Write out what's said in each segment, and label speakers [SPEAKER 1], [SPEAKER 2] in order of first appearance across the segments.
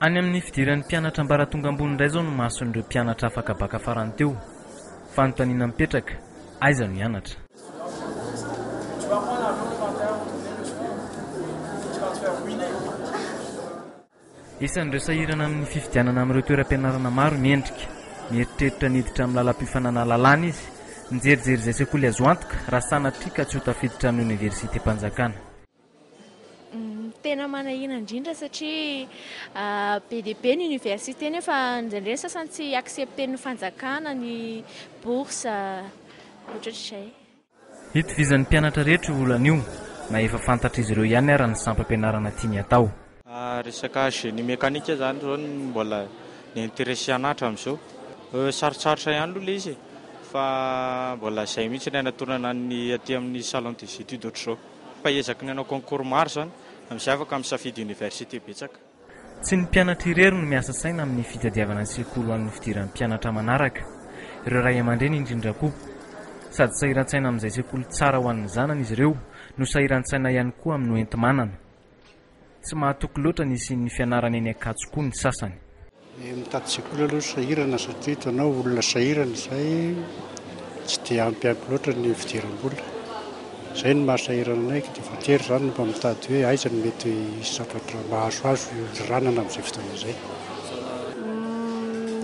[SPEAKER 1] Any amin'ny fidiran'ny mpianatra ambaratonga ambony indray izao no mason'ireo mpianatra afaka baka farany teo. Fanontaniana mipetraka, aiza no hianatra? Isan'ireo sahirana amin'ny fifidianana amin'ireo toeram-pianarana maro ny endrika. Mieritreritra ny hiditra amin'ny lalam-pifanana lalàna izy. Nijerijery izay sekoly azo antoka raha sanatria ka tsy ho tafiditra amin'ny oniversitem-panjakana.
[SPEAKER 2] Tena manahirana indrindra satria be dia be ny oniversite nefa indraindray ny sasany tsy accepter-n'ny fanjakana ny bourse, ohatratr'izay.
[SPEAKER 1] Itovizan'ny mpianatra rehetra io olana io, na efa fantatr'izy ireo ihany ara ny sampam-pianarana tiany atao.
[SPEAKER 3] Resaka génie mécanique izany izao no mbola ni-interesser anà hatramin'izao. Sarotsarotra ihany aloha ilay izy e, fa mbola izay mihitsy ny anatonana ny aty amin'ny salon des études ohatr'izao. Fa ezaky ny hanao concours maro izany, amin'izay afaka misafidy université betsaka.
[SPEAKER 1] Tsy ny mpianatra irery no miasa saina amin'ny fitadiavana ny sekoly ho an'ny fidiran'ny mpianatra manaraka. Ireo ray aman-dreny indrindra koa. Sady sahiran-tsaina amin'izay sekoly tsara ho an'ny zanany izy ireo no sahiran-tsaina ihany koa amin'ny hoenti-manana. Tsy mahatoky loatra ny hisian'ny fianarana eny Ankatso koa ny sasany.
[SPEAKER 4] Ny mitady sekoly aloha sahirana satria hitanao olona sahirana izay tsy dia ampy ampy loatra ny fidiram-bola. Izay no mahasahirana anay ka dia voatery izany no mba mitady hoe aiza no mety hisy zavatra mahazo azo hioziranana amin'izay fotoana izay.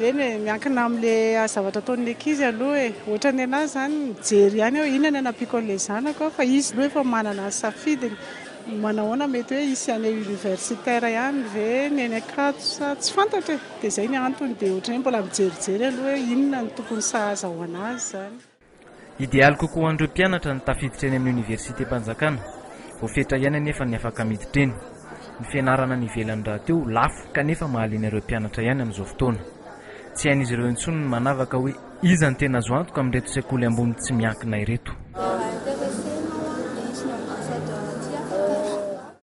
[SPEAKER 5] Eny e, miankina amin'ilay zavatra ataon'ny ankizy aloha e. Ohatra ny anà izany mijery ihany aho inona ny hanampiako an'ilay zanako aho fa izy aloha efa manana ny safidiny. Manahoana mety hoe hisy any universitaire ihany ve ny eny Ankatso sa tsy fantatra e! dia izay ny antony dia ohatran'ny hoe mbola mijerijery aloha hoe inona no tokony sahaza ho an'azy izany.
[SPEAKER 1] Idealy kokoa ho an'ireo mpianatra ny tafiditra eny amin'ny Oniversitem-panjakana. Voafetra ihany anefa ny afaka miditra eny. Ny fianarana any ivelany rahateo lafo kanefa mahaliana ireo mpianatra ihany amin'izao fotoana. Tsy hain'izy ireo intsony ny manavaka hoe Iza no tena azo antoka amin'ireto sekoly ambony tsy miankina ireto?